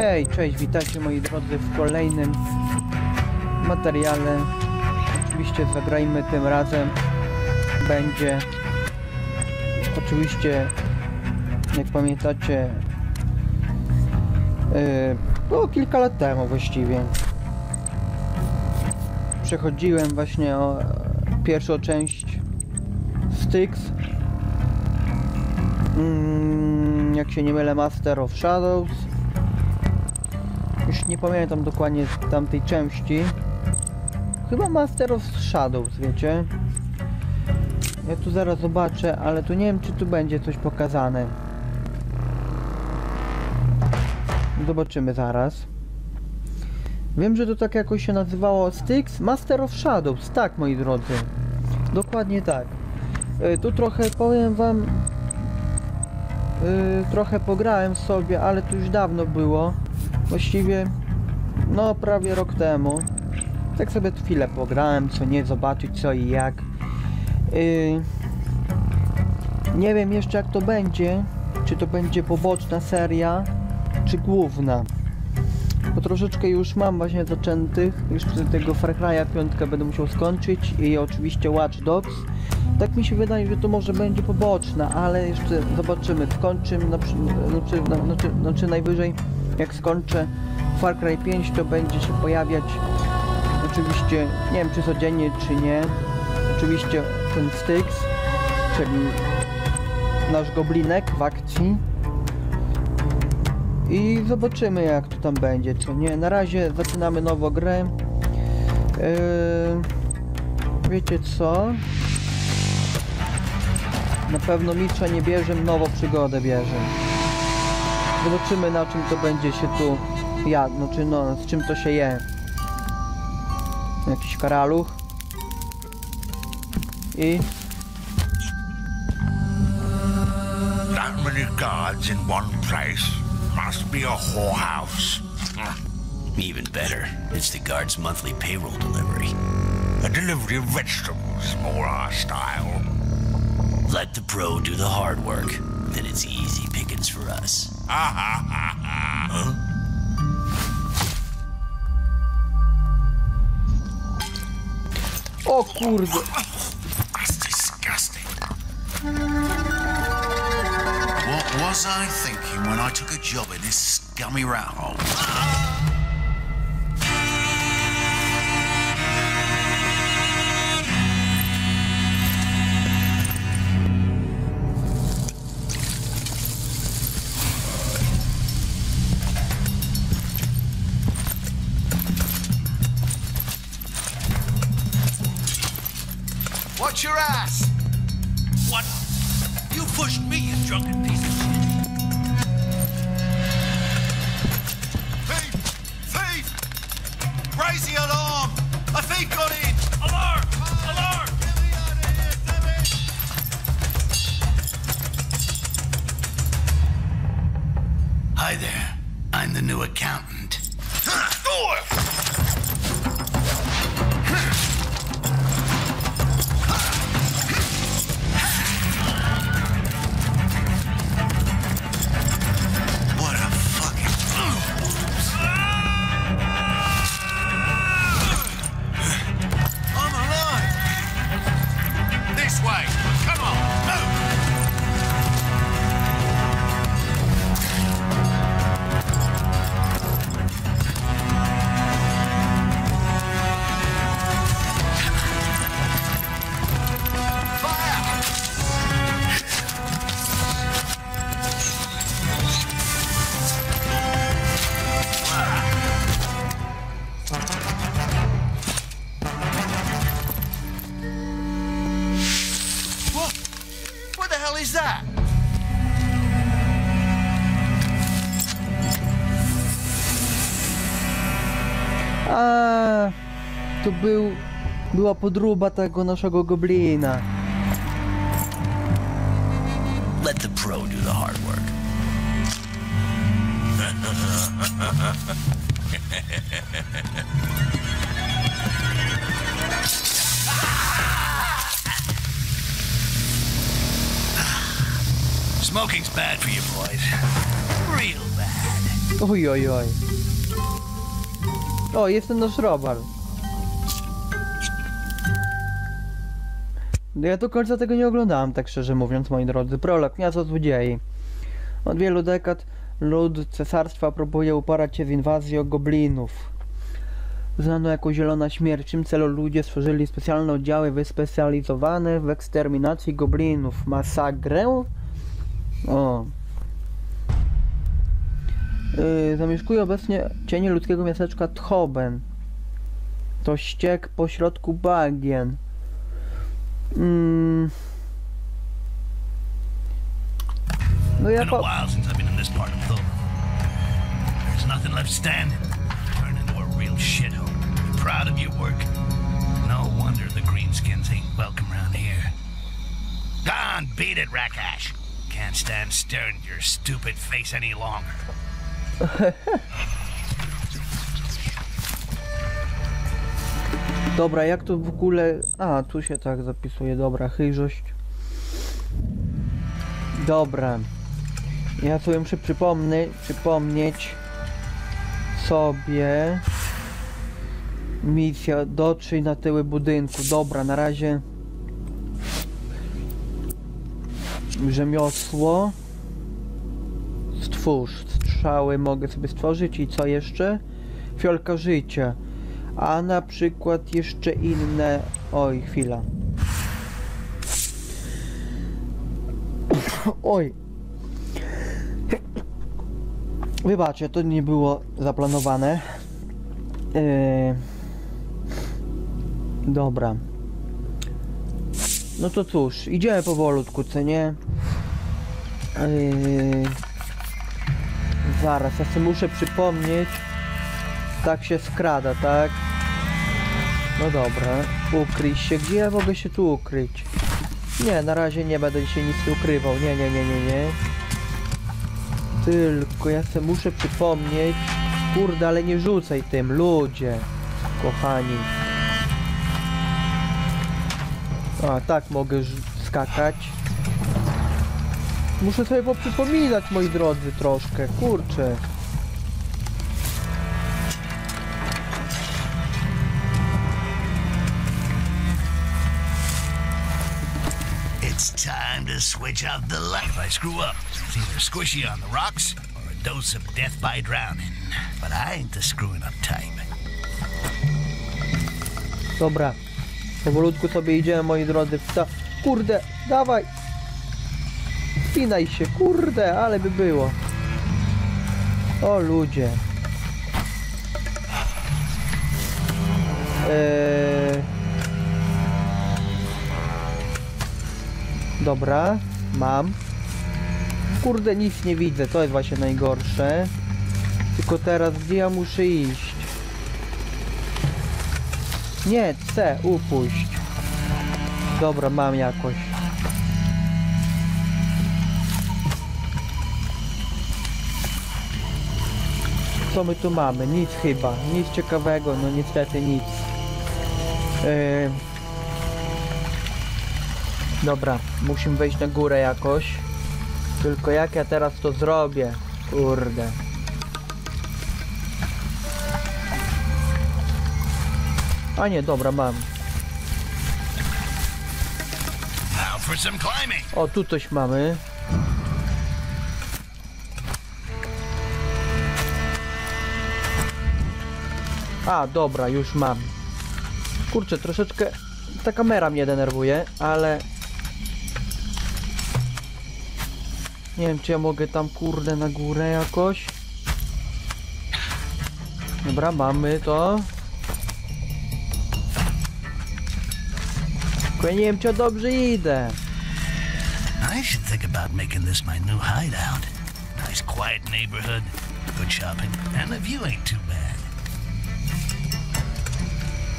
Hej, cześć, witajcie moi drodzy w kolejnym materiale. Oczywiście zagrajmy tym razem. Będzie oczywiście, jak pamiętacie, yy, było kilka lat temu właściwie. Przechodziłem właśnie o pierwszą część Styx. Mm, jak się nie mylę, Master of Shadows. Już nie pamiętam dokładnie tamtej części. Chyba Master of Shadows, wiecie? Ja tu zaraz zobaczę, ale tu nie wiem, czy tu będzie coś pokazane. Zobaczymy zaraz. Wiem, że to tak jakoś się nazywało Styx Master of Shadows. Tak, moi drodzy. Dokładnie tak. Y, Tu trochę powiem wam... y, Trochę pograłem sobie, ale to już dawno było. Właściwie, no prawie rok temu. Tak sobie chwilę pograłem, co nie, zobaczyć co i jak. Yy, nie wiem jeszcze jak to będzie. Czy to będzie poboczna seria, czy główna. Bo troszeczkę już mam właśnie zaczętych. Jeszcze tego Far Cry'a 5 będę musiał skończyć i oczywiście Watch Dogs. Tak mi się wydaje, że to może będzie poboczna, ale jeszcze zobaczymy. Skończymy, znaczy, na, znaczy, znaczy najwyżej jak skończę Far Cry 5 to będzie się pojawiać oczywiście, nie wiem czy codziennie czy nie, oczywiście ten Styx, czyli nasz goblinek w akcji i zobaczymy jak to tam będzie, czy nie. Na razie zaczynamy nową grę. Yy, wiecie co? Na pewno mistrza nie bierze, nową przygodę bierze. Zobaczymy na czym to będzie się tu ja, znaczy no, z czym to się je. Jakiś karaluch. I That many guards in one place must be a whorehouse. Even better, it's the guard's monthly payroll delivery. A delivery of vegetables, more our style. Let the pro do the hard work, then it's easy pickings for us. O kurde, That's disgusting. What was I thinking when I took a job in this scummy rat hole? Watch your ass! What? You pushed me, you drunken piece of shit. Thief! Thief! Raise the alarm! A thief got in! Alarm! Alarm! Hi there. I'm the new accountant. Była podróba tego naszego goblina. Let the pro do the hard work. Smoking's bad for you boys. Real bad. Oj, oj, oj. O, jest ten nasz robal. No Ja do końca tego nie oglądałem, tak szczerze mówiąc, moi drodzy. Prolog, miasto złodziei. Od wielu dekad lud cesarstwa próbuje uporać się z inwazją goblinów. Znano jako Zielona Śmierć. W tym celu ludzie stworzyli specjalne oddziały wyspecjalizowane w eksterminacji goblinów. Masakrę? O. Yy, zamieszkuje obecnie cienie ludzkiego miasteczka Tchoben. To ściek pośrodku bagien. Mm. No ja Been a while since I've been in this part of Thor. There's nothing left standing. Turned into a real shithole. Proud of your work. No wonder the greenskins ain't welcome around here. Gone, beat it, Rakash. Can't stand staring at your stupid face any longer. Dobra, jak to w ogóle... A, tu się tak zapisuje, dobra, chyżość. Dobra. Ja sobie muszę przypomnieć, przypomnieć sobie misja dotrzyj na tyły budynku. Dobra, na razie rzemiosło stwórz, strzały mogę sobie stworzyć i co jeszcze? Fiolka życia a na przykład jeszcze inne. Oj, chwila. Oj. Wybaczcie, to nie było zaplanowane. Yy... Dobra. No to cóż, idziemy powolutku, co nie? Yy... Zaraz, ja sobie muszę przypomnieć. Tak się skrada, tak? No dobra, ukryj się. Gdzie ja mogę się tu ukryć? Nie, na razie nie będę się nic ukrywał. Nie, nie, nie, nie, nie. Tylko ja sobie muszę przypomnieć. Kurde, ale nie rzucaj tym, ludzie. Kochani. A, tak mogę skakać. Muszę sobie poprzypominać, moi drodzy, troszkę. Kurczę. Switch out the. If I screw up, it's either squishy on the rocks or a dose of death by drowning. But I ain't the screwing up type. Dobra. Powolutku sobie idziemy, moi drodzy. Wsta kurde, dawaj. Spinaj się, kurde, ale by było. O ludzie. Eee... Dobra, mam. Kurde, nic nie widzę, to jest właśnie najgorsze. Tylko teraz, gdzie ja muszę iść? Nie, C, upuść. Dobra, mam jakoś. Co my tu mamy? Nic chyba. Nic ciekawego, no niestety nic. Yy... Dobra, musimy wejść na górę jakoś. Tylko jak ja teraz to zrobię? Kurde. A nie, dobra, mam. O, tu coś mamy. A, dobra, już mam. Kurczę, troszeczkę ta kamera mnie denerwuje, ale... Nie wiem, czy ja mogę tam, kurde, na górę jakoś. Dobra, mamy to. Tylko ja nie wiem, czy dobrze idę. I should think about making this my new hideout. Nice quiet neighborhood, good shopping, and the view ain't too bad.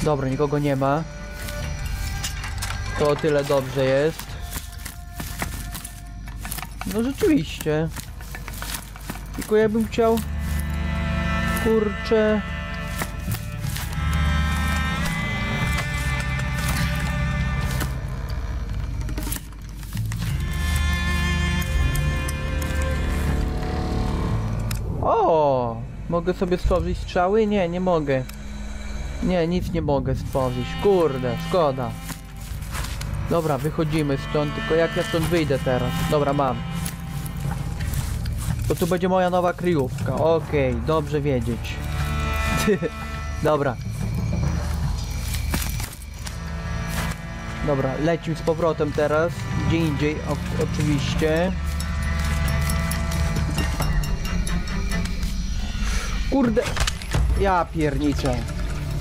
Dobra, nikogo nie ma. To o tyle dobrze jest. No rzeczywiście. Tylko ja bym chciał... Kurczę... O! Mogę sobie stworzyć strzały? Nie, nie mogę. Nie, nic nie mogę stworzyć. Kurde, szkoda. Dobra, wychodzimy stąd, tylko jak ja stąd wyjdę teraz? Dobra, mam. To tu będzie moja nowa kryjówka. Okej, dobrze wiedzieć. Dobra. Dobra, lecimy z powrotem teraz. Gdzie indziej, o, oczywiście. Kurde. Ja pierniczę.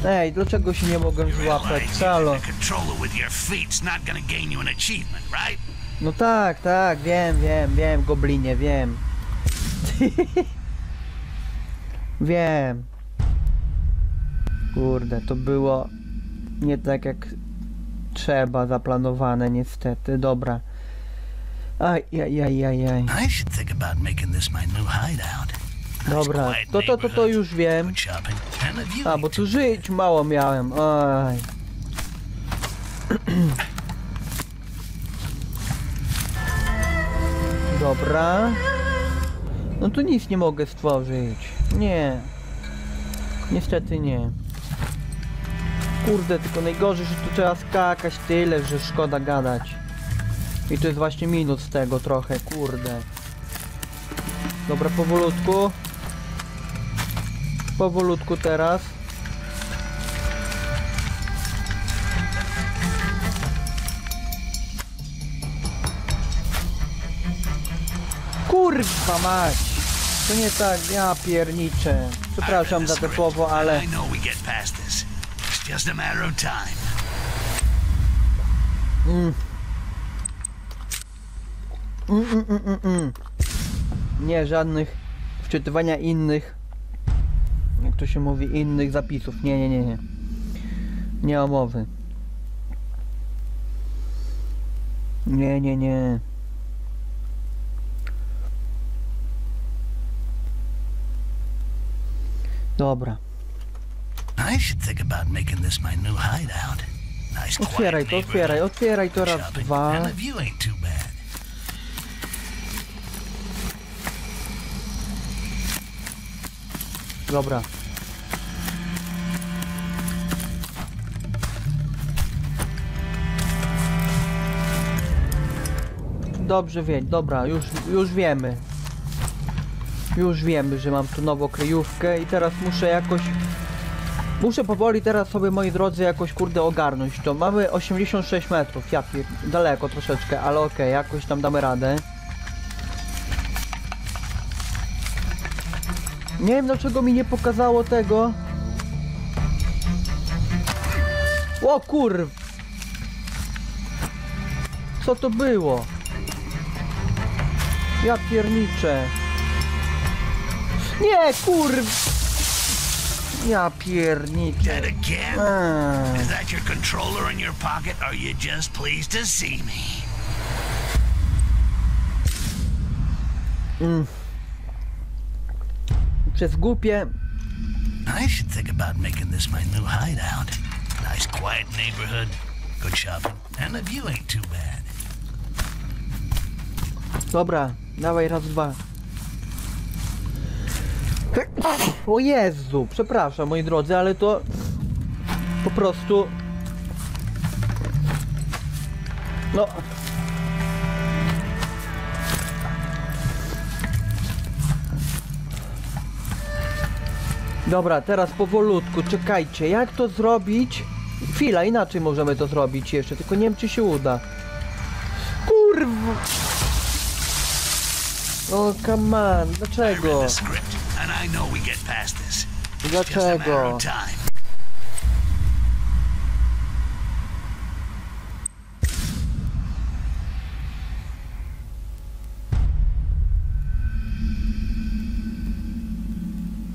Ej, dlaczego się nie mogłem złapać? Halo. No tak, tak, wiem, wiem, wiem, goblinie, wiem. wiem. Kurde, to było nie tak jak trzeba zaplanowane niestety. Dobra. Aj, aj, aj, aj, aj. Dobra, to, to, to, to już wiem. A, bo tu żyć mało miałem. Aj. Dobra. No tu nic nie mogę stworzyć. Nie. Niestety nie. Kurde, tylko najgorzej, że tu trzeba skakać tyle, że szkoda gadać. I to jest właśnie minus tego trochę, kurde. Dobra, powolutku. Powolutku teraz. Kurwa mać! To nie tak, ja pierniczę. Przepraszam za to słowo, ale... Mm, mm, mm, mm, mm. Nie, żadnych wczytywania innych. Jak to się mówi, innych zapisów. Nie, nie, nie, nie. Nie ma mowy. Nie, nie, nie. Dobra. I should think about making this my new hideout. Nice Otwieraj to, otwieraj, otwieraj to raz, dwa. Dobra. Dobrze wie, dobra, już, już wiemy. Już wiemy, że mam tu nową kryjówkę i teraz muszę jakoś... Muszę powoli teraz sobie, moi drodzy, jakoś kurde ogarnąć to. Mamy 86 metrów, ja pier... daleko troszeczkę, ale okej, jakoś tam damy radę. Nie wiem dlaczego mi nie pokazało tego. O kurw! Co to było? Ja pierniczę. Nie, kurw! Ja pierniczę. Eee. Is that your controller in your pocket? Or you just pleased to see me? Przez głupie... I should think about making this my new hideout. Nice quiet neighborhood, good shopping, and the view ain't too bad. Dobra, dawaj raz, dwa. O Jezu, przepraszam moi drodzy, ale to po prostu no Dobra, teraz powolutku, czekajcie, jak to zrobić? Chwila, inaczej możemy to zrobić jeszcze, tylko nie wiem czy się uda. Kurwa! O, come on, I dlaczego? read the script, and I know we get past this. Dlaczego? time.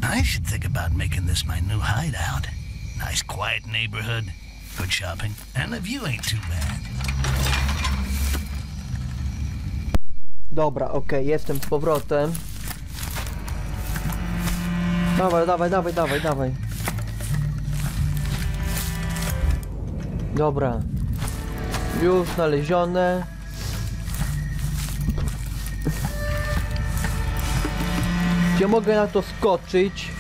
I should think about making this my new hideout. Nice quiet neighborhood, good shopping, and the view ain't too bad. Dobra, okej, jestem z powrotem. Dawaj, dawaj, dawaj, dawaj, dawaj. Dobra. Już znalezione. Gdzie mogę na to skoczyć?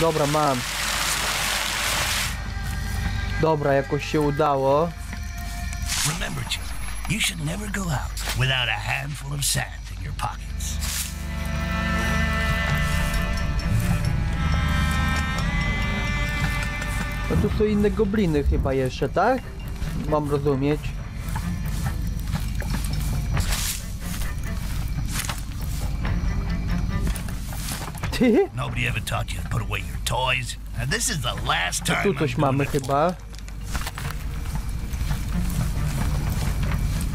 Dobra, mam. Dobra, jakoś się udało. Remember, you should never go out without a handful of sand in your pockets. No tu są inne gobliny chyba jeszcze, tak? Mam rozumieć. Nobody ever taught you to put away your toys. And this is the last time. Tu coś mamy chyba.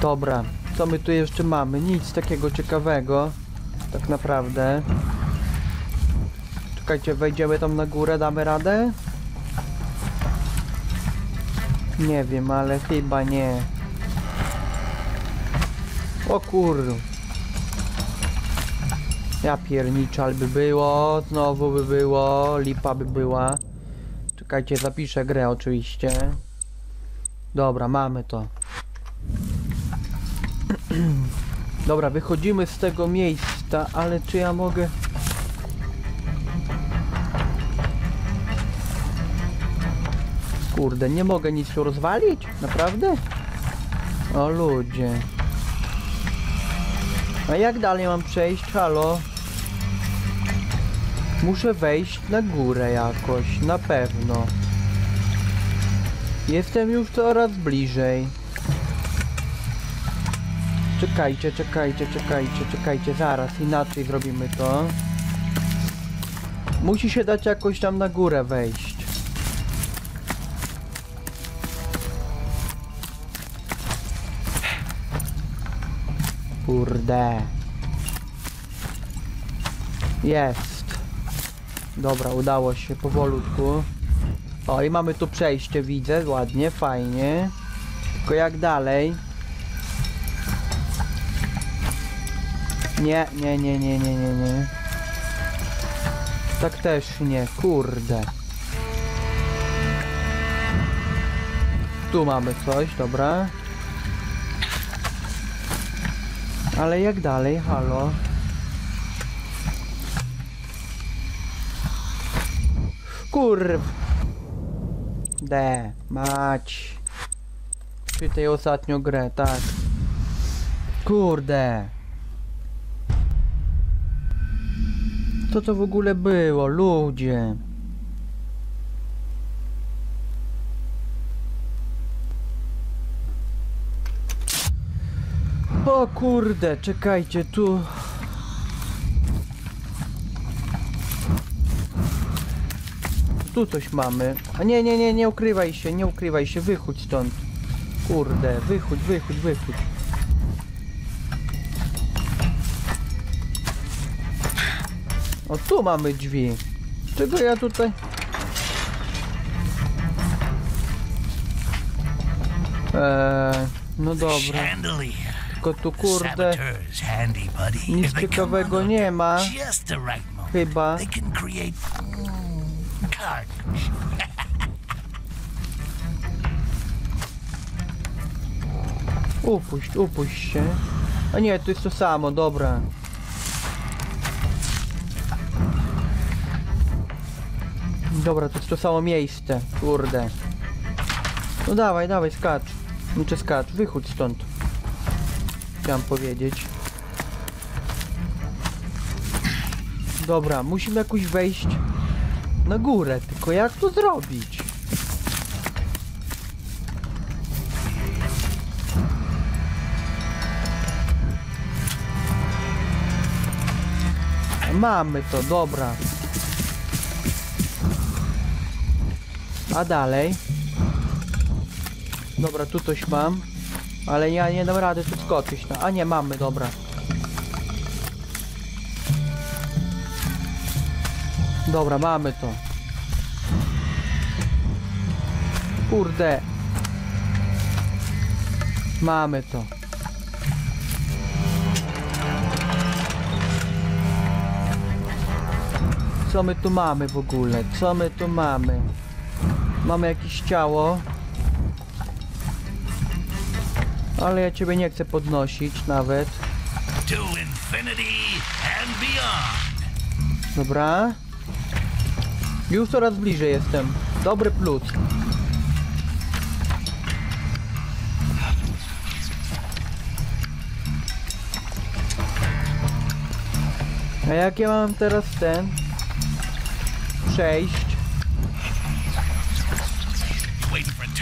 Dobra, co my tu jeszcze mamy? Nic takiego ciekawego. Tak naprawdę. Czekajcie, wejdziemy tam na górę, damy radę? Nie wiem, ale chyba nie. O kurde. Ja pierniczal by było, znowu by było, lipa by była. Czekajcie, zapiszę grę oczywiście. Dobra, mamy to. Dobra, wychodzimy z tego miejsca, ale czy ja mogę... Kurde, nie mogę nic tu rozwalić? Naprawdę? O ludzie. A jak dalej mam przejść? Halo? Muszę wejść na górę jakoś, na pewno. Jestem już coraz bliżej. Czekajcie, czekajcie, czekajcie, czekajcie, zaraz, inaczej zrobimy to. Musi się dać jakoś tam na górę wejść. Kurde. Jest. Dobra, udało się powolutku. O i mamy tu przejście, widzę, ładnie, fajnie. Tylko jak dalej? Nie, nie, nie, nie, nie, nie, nie. Tak też nie, kurde. Tu mamy coś, dobra. Ale jak dalej, halo? Kurw. De, mać. Tej ostatnią grę, tak. Kurde. Co to w ogóle było, ludzie? O kurde, czekajcie, tu... Tu coś mamy. A nie, nie, nie, nie ukrywaj się, nie ukrywaj się, wychódź stąd. Kurde, wychódź, wychódź, wychódź. O, tu mamy drzwi. Czego ja tutaj... Eee, no dobra. Tylko tu kurde... Nic ciekawego nie ma. Chyba. Mm. Upuść, upuść się. A nie, to jest to samo, dobra. Dobra, to jest to samo miejsce, kurde. No dawaj, dawaj, skacz. Znaczy skacz, wychódź stąd. Chciałem powiedzieć. Dobra, musimy jakoś wejść na górę, tylko jak to zrobić? Mamy to, dobra. A dalej? Dobra, tu coś mam. Ale ja nie dam rady tu skoczyć. No. A nie, mamy, dobra. Dobra, mamy to. Kurde. Mamy to. Co my tu mamy w ogóle? Co my tu mamy? Mamy jakieś ciało. Ale ja ciebie nie chcę podnosić nawet. Dobra. Już coraz bliżej jestem. Dobry plus. A jak ja mam teraz ten przejść?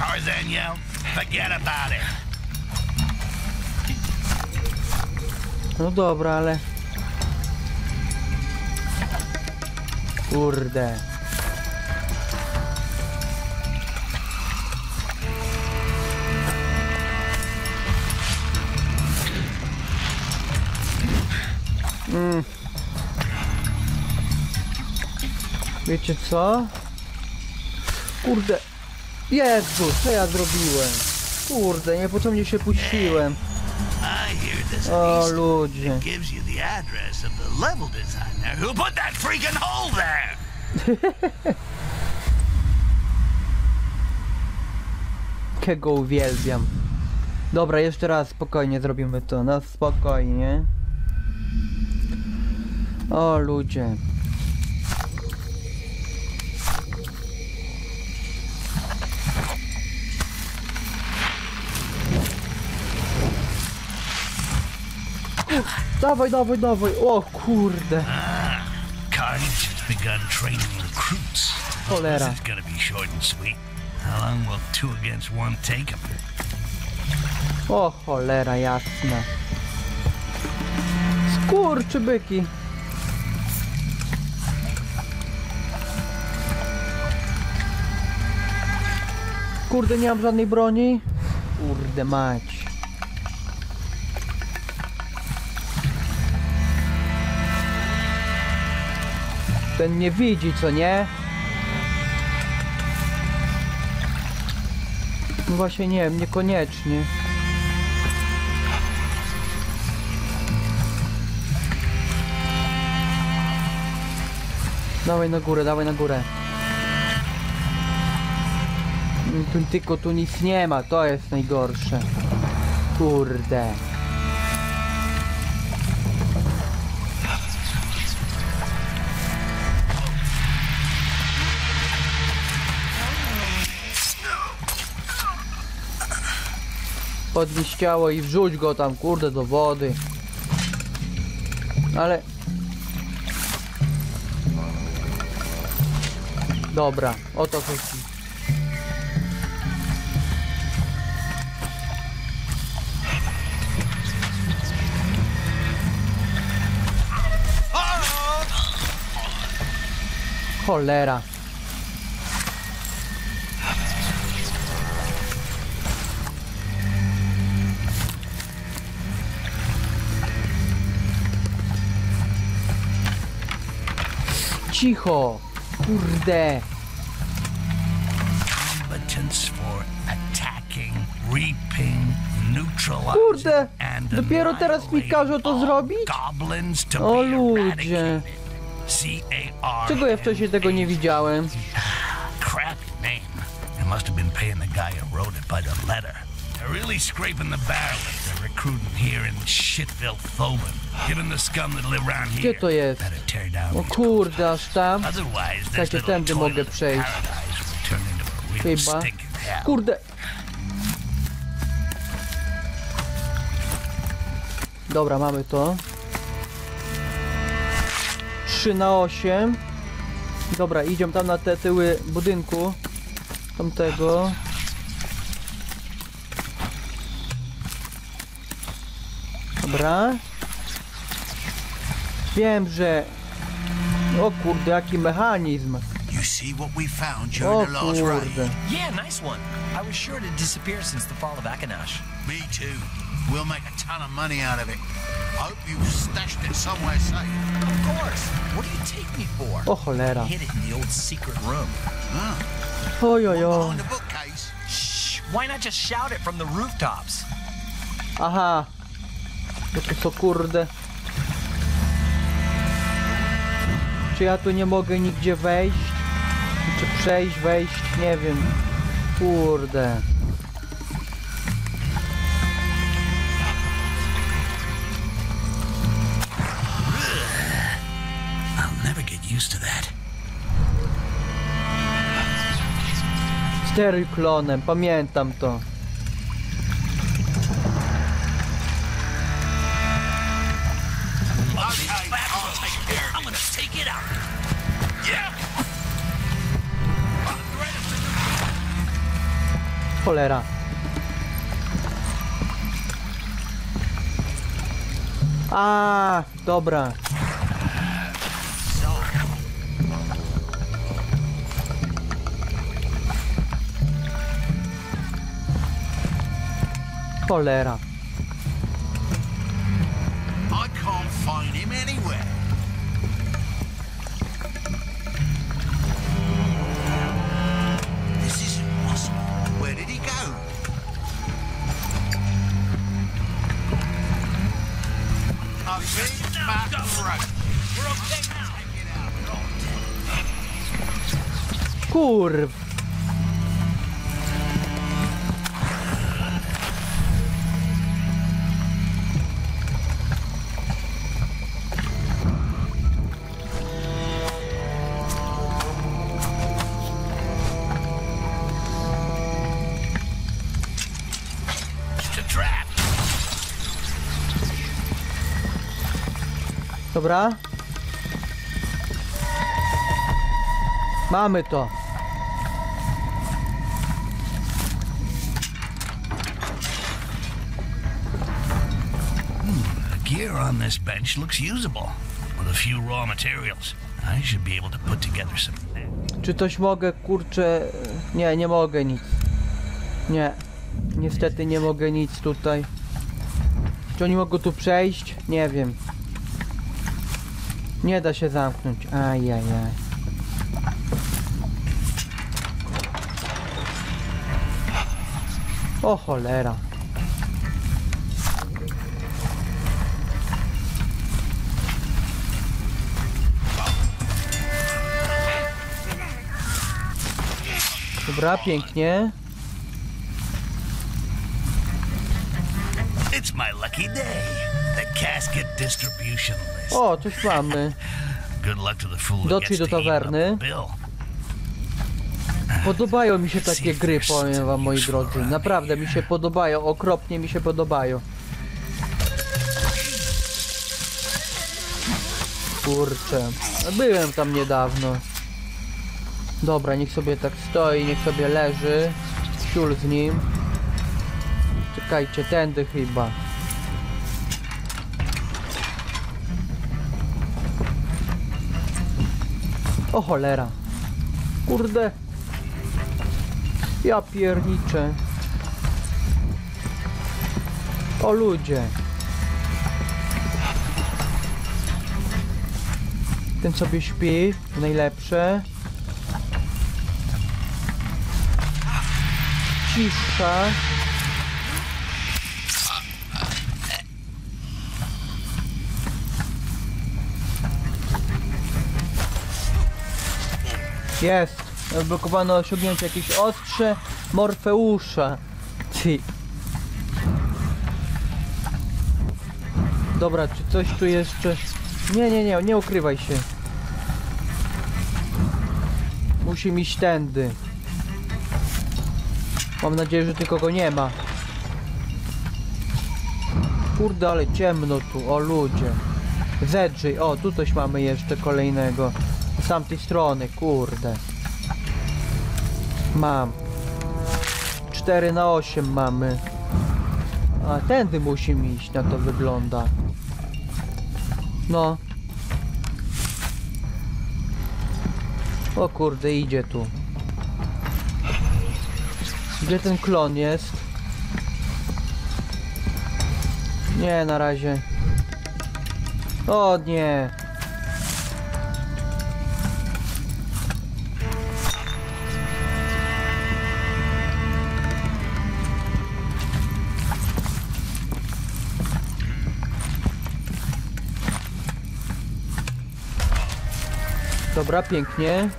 Tarzan yell? Forget about it. No dobra, ale... Kurde. Mm. Wiecie co? Kurde. Jezu, co ja zrobiłem? Kurde, niepotrzebnie się puściłem. O ludzie. Jakiego uwielbiam. Dobra, jeszcze raz spokojnie zrobimy to. No spokojnie. O ludzie. Dawaj, dawaj, dawaj. O kurde. Carnage has begun training recruits. Cholera. This is gonna be short and sweet. How long will two against one take them? O cholera jasna. Skurczybyki. Kurde, nie mam żadnej broni. Kurde mać. Ten nie widzi, co nie? No Właśnie nie wiem, niekoniecznie. Dawaj na górę, dawaj na górę. Tylko tu nic nie ma, to jest najgorsze. Kurde. Podnieś ciało i wrzuć go tam, kurde, do wody. Ale... Dobra, o to chodzi. Cholera. Cicho. Kurde. Kurde, dopiero teraz mi każą to zrobić? O ludzie. Czego ja wcześniej tego nie widziałem? Really scraping the barrel if they're recruiting here in Shitville, Thoban. Given the scum that live around here, Gdzie to jest? better tear down O these kurde, aż tam. Otherwise, this Czekajcie, little tędy mogę przejść. paradise will turn into a real Chyba. Kurde. Dobra, mamy to. 3 na 8. Dobra, idziemy tam na te tyły budynku. Tamtego. Dobra. Wiem, że... O kurde, jaki mechanizm. You see what we found O during the last raid? kurde. Yeah, nice one. I was sure it had disappeared since the fall of Akanash. Me too. We'll make a ton of money out of it. Hope you've stashed it somewhere safe. Of course. What do you take me for? O cholera. Hid it in the old secret room. Oj, oj, oj. Behind the bookcase. Shh. Why not just shout it from the rooftops? Aha. No to co kurde. Czy ja tu nie mogę nigdzie wejść? Czy przejść, wejść? Nie wiem. Kurde. Steruj klonem, pamiętam to. Cholera. A, dobra. Cholera. Dobra. Mamy to. The gear on this bench looks usable. With a few raw materials, I should be able to put together some. Czy coś mogę, kurczę... Nie, nie mogę nic. Nie. Niestety nie mogę nic tutaj. Czy oni mogą tu przejść? Nie wiem. Nie da się zamknąć. Ajajaj. O cholera. Dobra, pięknie. Distribution list. O, coś mamy. Good luck to the fool Dotrzyj do tawerny. Podobają mi się takie gry, powiem wam moi drodzy. Naprawdę mi się podobają, okropnie mi się podobają. Kurczę, byłem tam niedawno. Dobra, niech sobie tak stoi, niech sobie leży. Ciul z nim. Czekajcie, tędy chyba. O cholera. Kurde. Ja pierniczę. O ludzie. Ten sobie śpi, najlepsze. Cisza. Jest. Odblokowano osiągnięcie jakieś ostrze Morfeusza. Ty. Dobra, czy coś tu jeszcze... Nie, nie, nie, nie ukrywaj się. Musimy iść tędy. Mam nadzieję, że tylko go nie ma. Kurde, ale ciemno tu, o ludzie. Zedrzyj, o, tu coś mamy jeszcze kolejnego. Z tamtej strony, kurde. Mam. 4 na 8 mamy. A tędy musimy iść, na to wygląda. No. O kurde, idzie tu. Gdzie ten klon jest? Nie, na razie. O nie. Dobra, pięknie.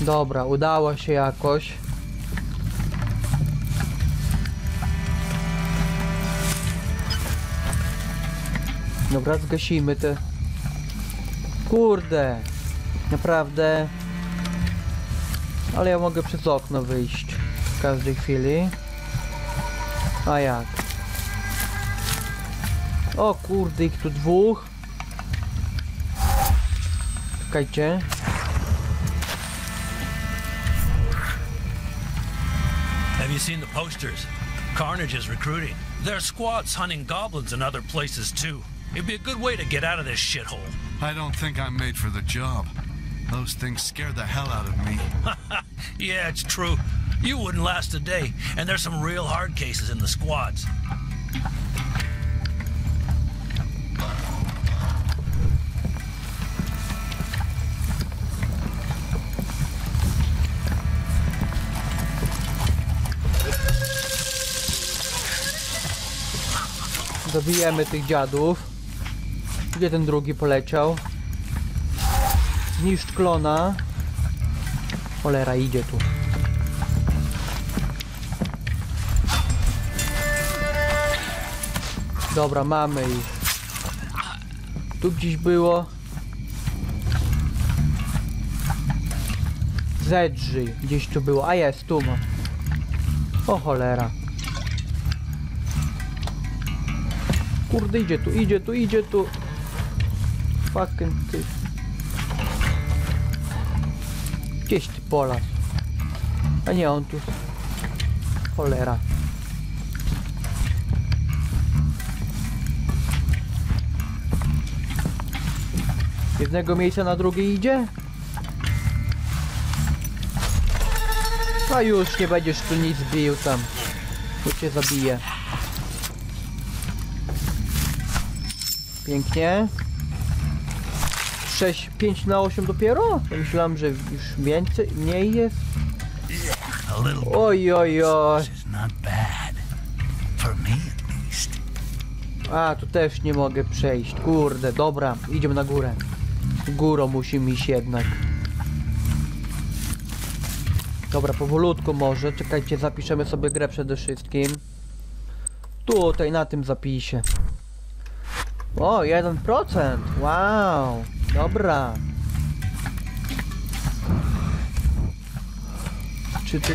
Dobra, udało się jakoś. Dobra, zgasimy te Kurde. Naprawdę. Ale ja mogę przez okno wyjść. W każdej chwili. A jak? O kurde, ich tu dwóch. Czekajcie. Have you seen the posters? Carnage is recruiting. There are squads hunting goblins in other places too. It'd be a good way to get out of this shithole. I don't think I'm made for the job. Those things scare the hell out of me. Yeah, it's true. You wouldn't last a day, and there's some real hard cases in the squads. Zabijemy tych dziadów. Gdzie ten drugi poleciał? Zniszcz klona. Cholera, idzie tu. Dobra, mamy ich. Tu gdzieś było. Zedrzy, gdzieś tu było. A jest, tu ma. O cholera. Kurde, idzie tu, idzie tu, idzie tu. Fucking ty. Gdzieś ty polas. A nie, on tu. Cholera. Jednego miejsca na drugie idzie? A już nie będziesz tu nic bił tam. Tu cię zabije. Pięknie. 6, 5 na 8 dopiero? Myślałem, że już więcej, mniej jest. Oj, oj, oj. A, tu też nie mogę przejść. Kurde, dobra, idziemy na górę. Górą musimy iść jednak. Dobra, powolutku może. Czekajcie, zapiszemy sobie grę przede wszystkim. Tutaj, na tym zapisie. O, 1%. Wow. Dobra. Czy ty...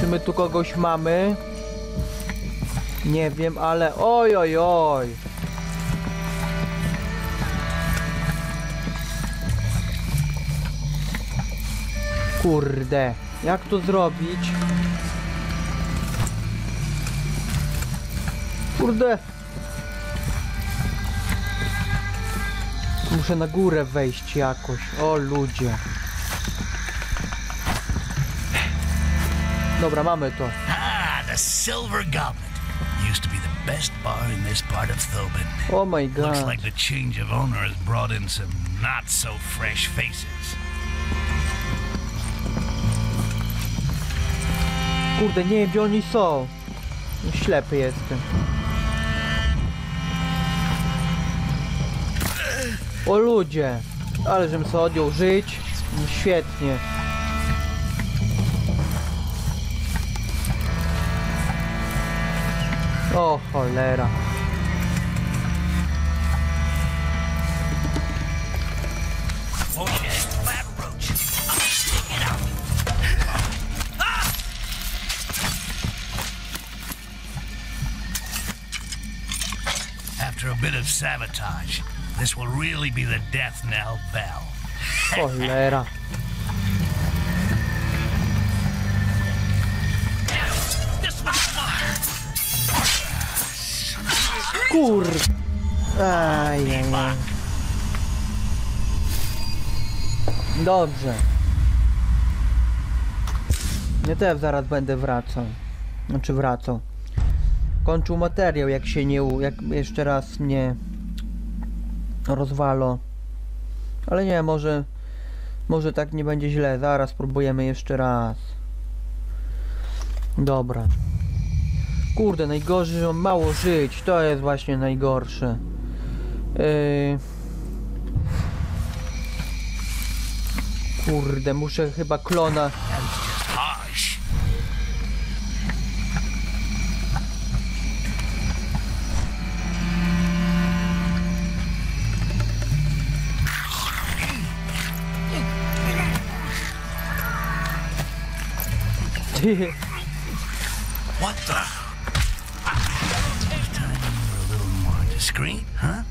Czy my tu kogoś mamy? Nie wiem, ale oj, oj, oj. Kurde, jak to zrobić? Kurde. Muszę na górę wejść jakoś. O ludzie. Dobra, mamy to. Ah, the Silver Goblet. Used to be the best bar in this part of Thobin. Oh my Looks god. like the change of owner has brought in some not so fresh faces. Kurde, nie wiem gdzie oni są. Ślepy jestem. O ludzie, ale żebym sobie odjął żyć. Świetnie. O cholera. Sabotage, this will really be the death knell bell. Cholera. This one's mine. Kur... Ajajaj. Dobrze. Ja też zaraz będę wracał. Znaczy wracał. Kończył materiał, jak się nie... jak jeszcze raz mnie rozwalo. Ale nie, może... Może tak nie będzie źle. Zaraz próbujemy jeszcze raz. Dobra. Kurde, najgorzej, że mało żyć. To jest właśnie najgorsze. Yy... Kurde, muszę chyba klona. What the? Time were a little more discreet, huh?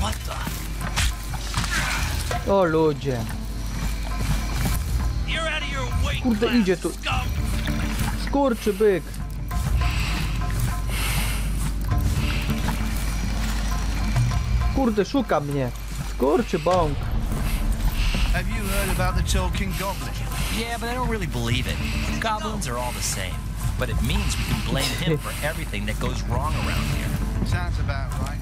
What the? Oh, o ludzie. You're out of your weight Kurde, idzie tu. Skurczy byk. Kurde, szuka mnie. Skurczy bąk. Have you heard about the talking goblin? Yeah, but I don't really believe it. Goblins are all the same. But it means we can blame him for everything that goes wrong around here. Sounds about right.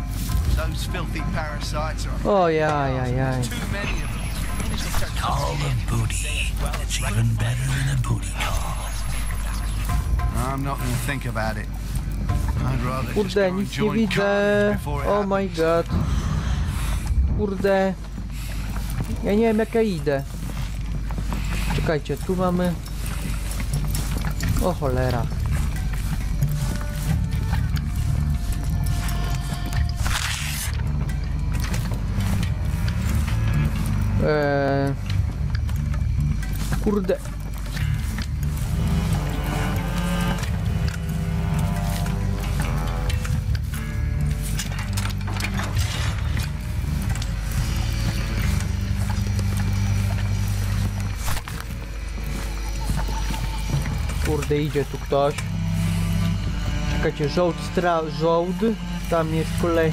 Those filthy parasites are O jaj, jaj, jaj. too many of them. Call them booty. It's even better than a booty call. I'm not gonna think about it. I'd rather just Kurde, go and nic nie join widzę. Before it Oh my god. Kurde. Ja nie wiem jak ja idę. Czekajcie, tu mamy... O cholera. Eee... Kurde. Kurde, idzie tu ktoś. Czekajcie, żołd stra... żołd. Tam jest kolej...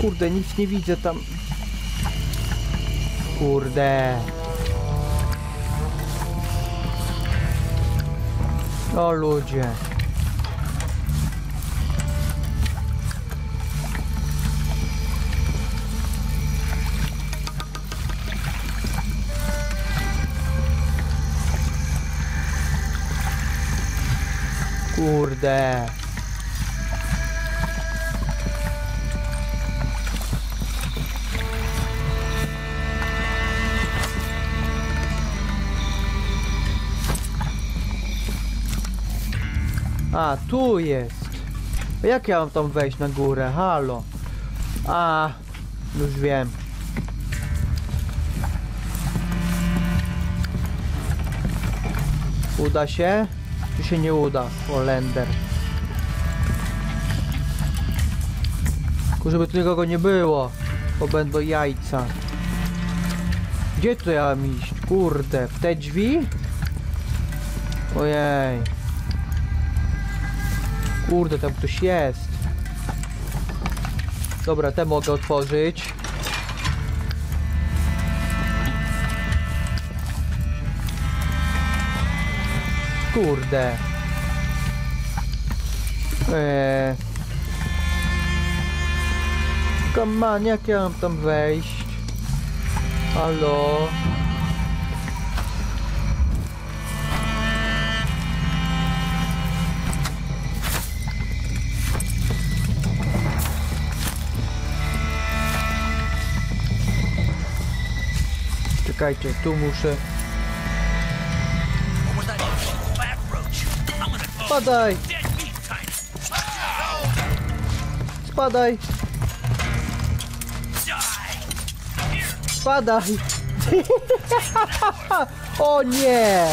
Kurde, nic nie widzę tam. Kurde. O ludzie. Kurde. A, tu jest. Jak ja mam tam wejść na górę? Halo. A, już wiem. Uda się? Czy się nie uda? Holender. Tylko żeby tu nikogo nie było. Bo będą jajca. Gdzie tu ja mam iść? Kurde, w te drzwi? Ojej. Kurde, tam ktoś jest. Dobra, te mogę otworzyć. Kurde. Eee. On, jak ja mam tam wejść? Halo? Czekajcie, tu muszę... Spadaj! Spadaj! Spadaj! o nie!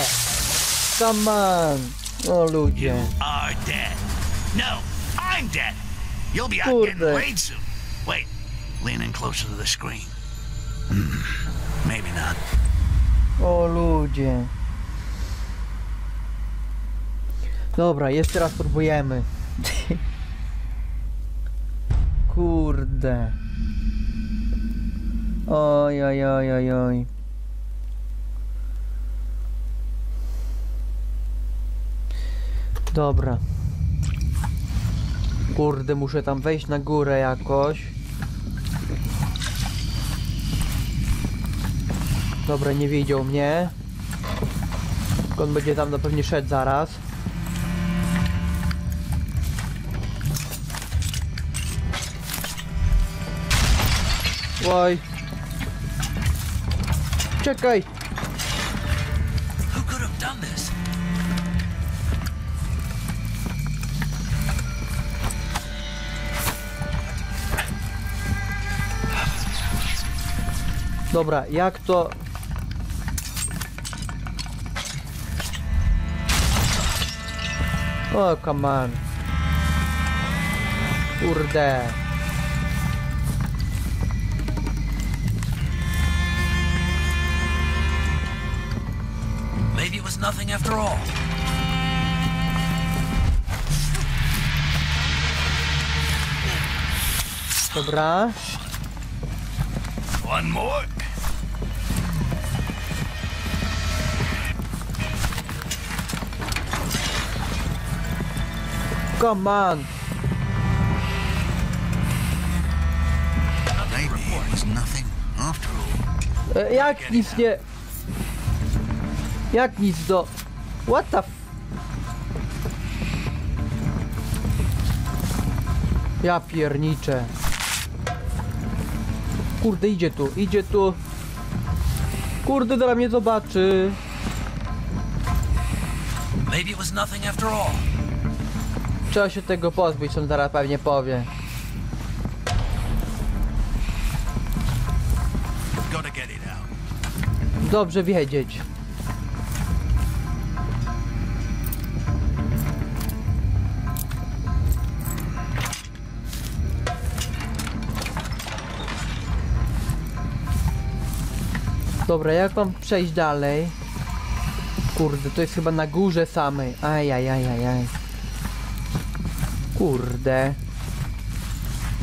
Come on! O ludzie. No, I'm dead. You'll be out getting laid soon. Wait, lean in closer to the screen. Hmm, maybe not. O ludzie. Dobra, jeszcze raz próbujemy. Kurde. Oj, oj, oj, oj, oj. Dobra. Kurde, muszę tam wejść na górę jakoś. Dobra, nie widział mnie. On będzie tam na pewnie szedł zaraz. Why? Czekaj! Dobra, jak to... O, oh, come on. Kurde. Nothing after all. Dobra. One more. Come on. Maybe it was nothing after all. Jak nic nie... Jak nic do... What the f... Ja pierniczę. Kurde, idzie tu, idzie tu. Kurde, zaraz mnie zobaczy. Maybe it was nothing after all. Trzeba się tego pozbyć, on zaraz pewnie powie. Dobrze wiedzieć. Dobra, jak mam przejść dalej? Kurde, to jest chyba na górze samej. Ajajajajaj. Kurde.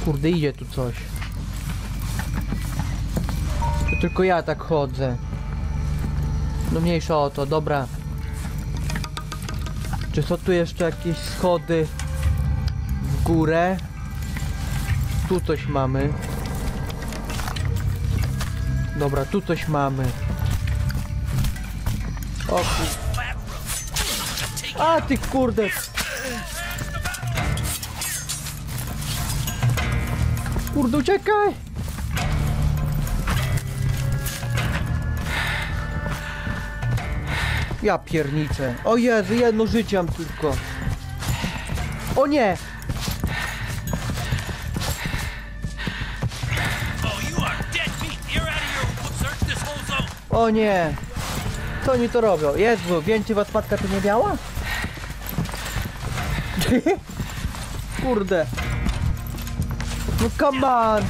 Kurde, idzie tu coś. To tylko ja tak chodzę. No mniejsza o to, dobra. Czy są tu jeszcze jakieś schody w górę? Tu coś mamy. Dobra, tu coś mamy. O. A ty kurde! Kurde, uciekaj! Ja pierniczę. O Jezu, jedno życie mam tylko. O nie! O nie! Co oni to robią? Jezu, więcej was matka tu nie miała? Kurde. No come on!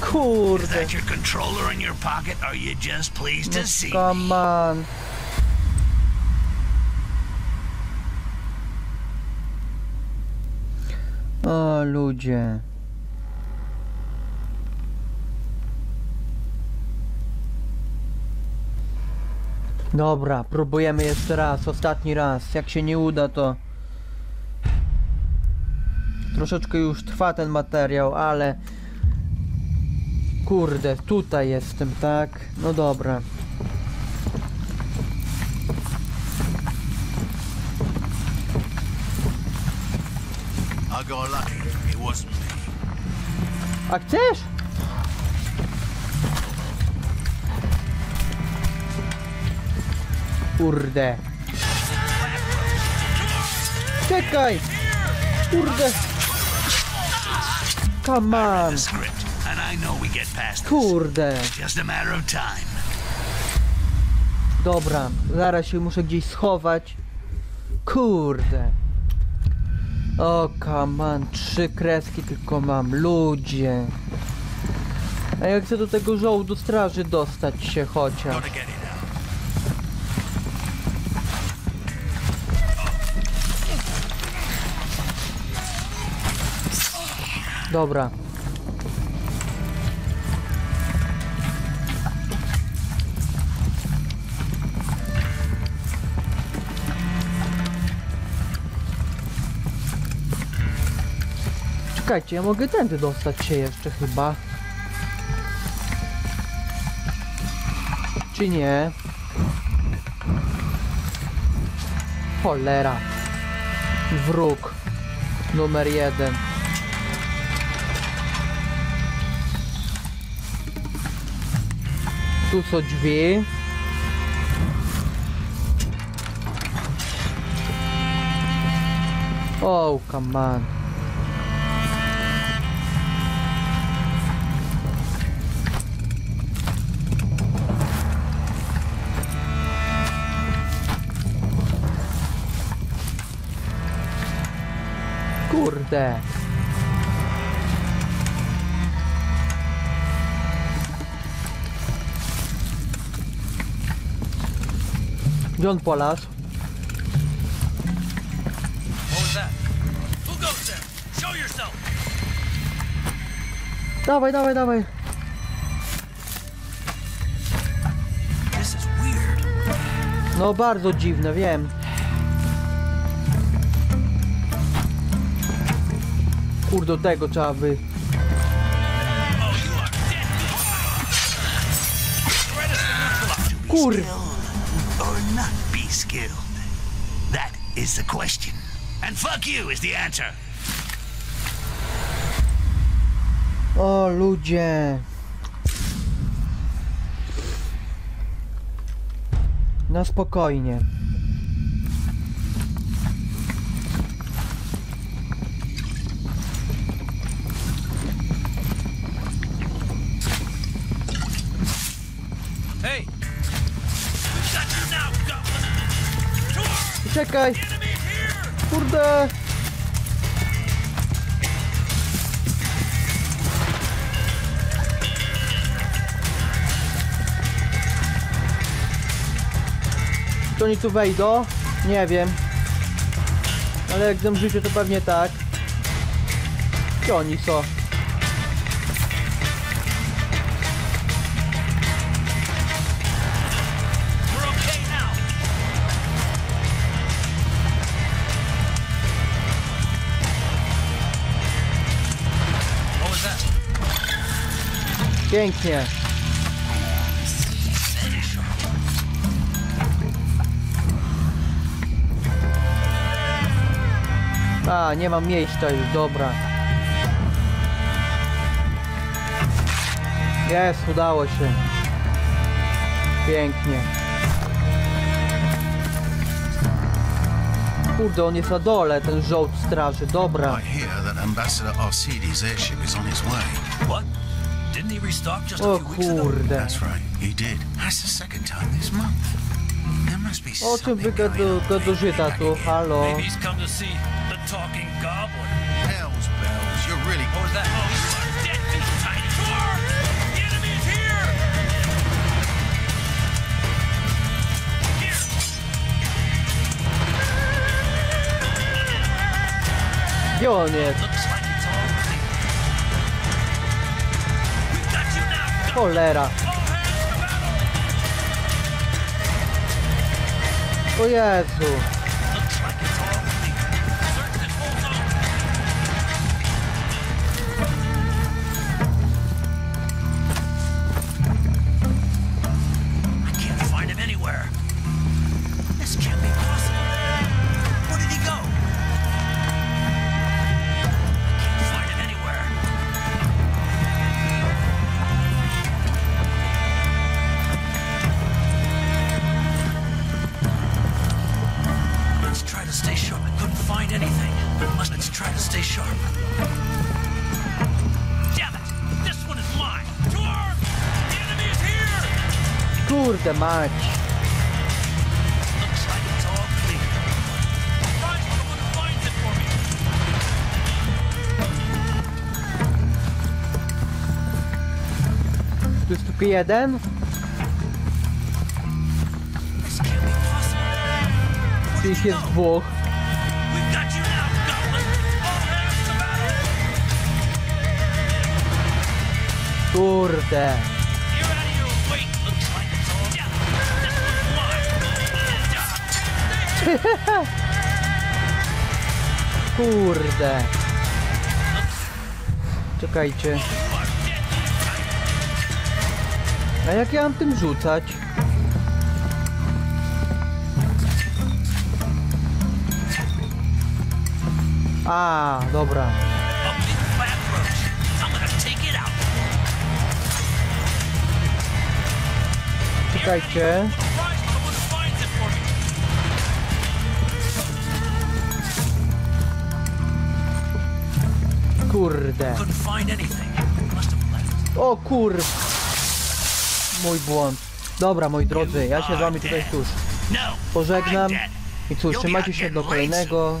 Kurde. See Come on. O ludzie. Dobra, próbujemy jeszcze raz, ostatni raz. Jak się nie uda, to troszeczkę już trwa ten materiał, ale kurde, tutaj jestem, tak? No dobra. A chcesz? Kurde. Czekaj! Kurde. Come on. Kurde. Dobra, zaraz się muszę gdzieś schować. Kurde. O, on, trzy kreski tylko mam, ludzie. A jak chcę do tego żołdu straży dostać się chociaż. Dobra. Czekajcie, ja mogę tędy dostać się jeszcze chyba. Czy nie? Cholera. Wróg. Numer jeden. tu só de ver. Oh, camado. Kurde. Show yourself! Dawaj, dawaj, dawaj. No bardzo dziwne, wiem. Kurde, tego trzeba by... Kur... Skilled? That is the question. And fuck you is the answer. O ludzie. Na spokojnie. Here! Kurde! Czy oni tu wejdą? Nie wiem. Ale jak życie to pewnie tak. Gdzie oni są? Pięknie. A, nie mam miejsca już, dobra. Jest, udało się. Pięknie. Kurde, on jest na dole, ten żołd straży, dobra. That Ambassador airship is on its way. What? Didn't he restock just a O few weeks ago? That's right, he did. That's the second time this month. There must be O czym wy something going gadu- on gadużyta back tu, again. halo? Maybe he's come to see the talking goblin. Hells bells, you're really... What was that? Oh, you are dead, you tiny dwarf! The enemy is here! Here! Gdzie on jest? Cholera. O Jezu. Stay sharp. I couldn't find anything. Let's, let's try to stay sharp. Damn it! This one is mine. To arms! The enemy is here! Kurde mać. Looks like it's all clear. Find someone who finds it for me. Tu jeden? Yeah, this one's mine. Kurde. Czekajcie. A jak ja mam tym rzucać? It out. Czekajcie. Kurde. O kur... Mój błąd. Dobra, moi drodzy, ja się z wami tutaj cóż pożegnam. I cóż, trzymajcie się do kolejnego.